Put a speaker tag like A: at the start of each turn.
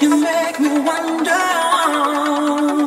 A: you make me wonder.